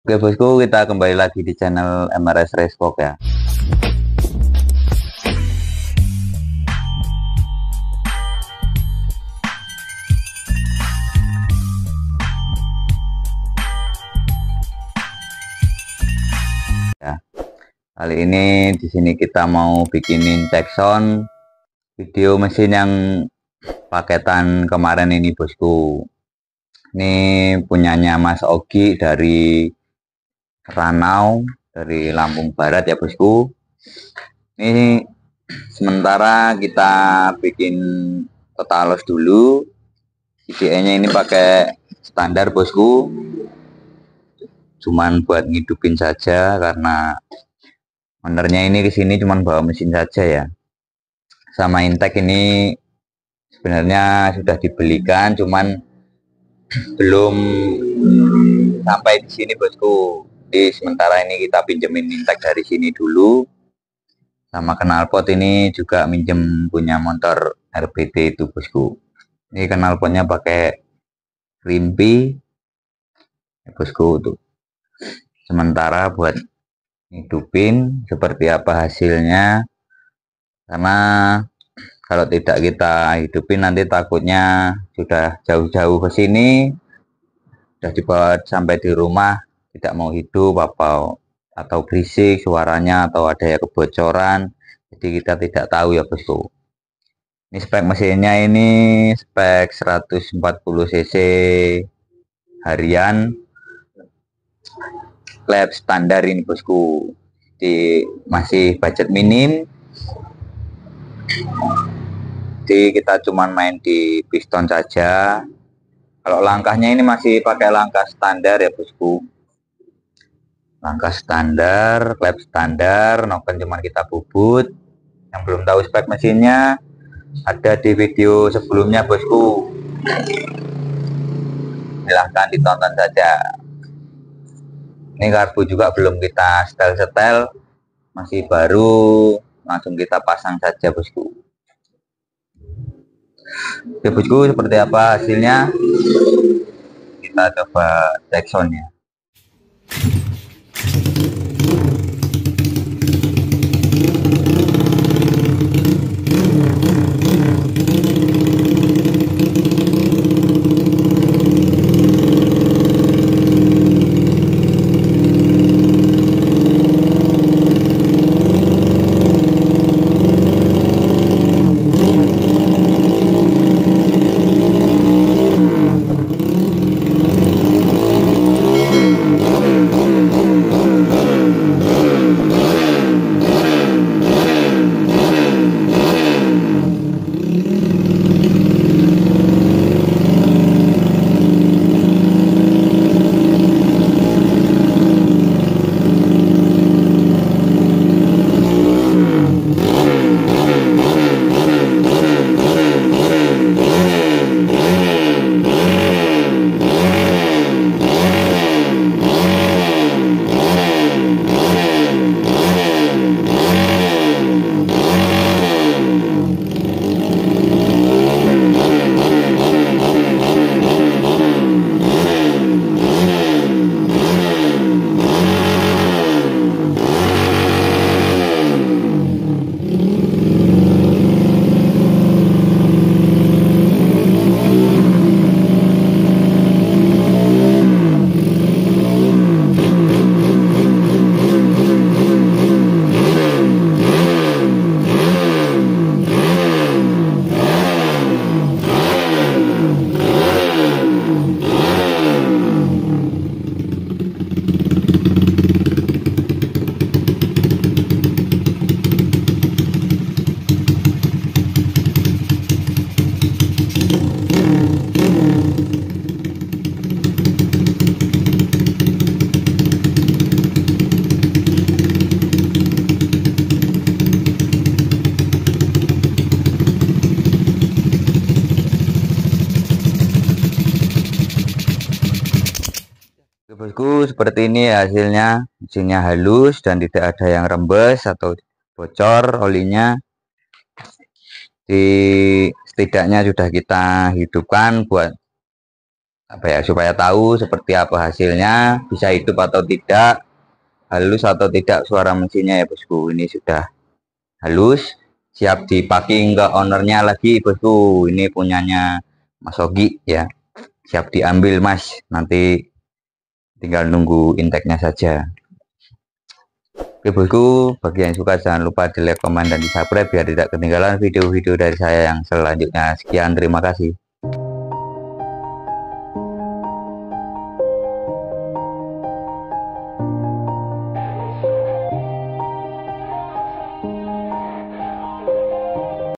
Oke bosku, kita kembali lagi di channel MRS Racebox ya. ya. Kali ini di sini kita mau bikinin sound video mesin yang paketan kemarin ini bosku. Ini punyanya Mas Ogi dari Ranau dari Lampung Barat ya bosku. Ini sementara kita bikin petalos dulu. IDE nya ini pakai standar bosku. Cuman buat ngidupin saja karena ownernya ini ke sini cuman bawa mesin saja ya. Sama intek ini sebenarnya sudah dibelikan cuman belum sampai di sini bosku jadi sementara ini kita pinjemin intek dari sini dulu. Sama knalpot ini juga minjem punya motor RBT itu bosku. Ini knalpotnya pakai rimpi. Ya, bosku tuh sementara buat hidupin seperti apa hasilnya. Karena kalau tidak kita hidupin nanti takutnya sudah jauh-jauh ke sini sudah dibawa sampai di rumah tidak mau hidup apa atau berisik suaranya atau ada ya kebocoran. Jadi kita tidak tahu ya bosku. Ini spek mesinnya ini spek 140 cc harian. Lab standar ini bosku. Di masih budget minim. Jadi kita cuman main di piston saja. Kalau langkahnya ini masih pakai langkah standar ya bosku langkah standar, klep standar, noken cuma kita bubut. Yang belum tahu spek mesinnya ada di video sebelumnya bosku. Silahkan ditonton saja. Ini karbu juga belum kita setel-setel, masih baru, langsung kita pasang saja bosku. Oke bosku, seperti apa hasilnya? Kita coba cek soundnya. Bosku seperti ini hasilnya. Mesinnya halus dan tidak ada yang rembes atau bocor olinya. Di setidaknya sudah kita hidupkan buat apa ya supaya tahu seperti apa hasilnya bisa hidup atau tidak halus atau tidak suara mesinnya ya bosku. Ini sudah halus siap dipacking ke ownernya lagi bosku. Ini punyanya Mas Ogi ya. Siap diambil mas. Nanti tinggal nunggu inteknya saja Oke bosku, bagi yang suka jangan lupa di like, komen, dan di subscribe biar tidak ketinggalan video-video dari saya yang selanjutnya. Sekian, terima kasih.